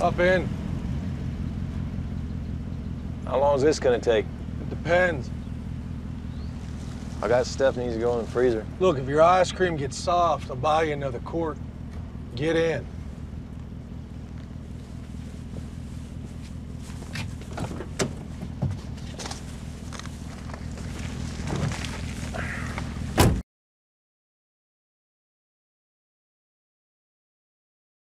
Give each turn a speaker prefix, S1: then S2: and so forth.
S1: Up in.
S2: How long is this gonna take?
S1: It depends.
S2: I got stuff needs to go in the freezer.
S1: Look, if your ice cream gets soft, I'll buy you another quart. Get in.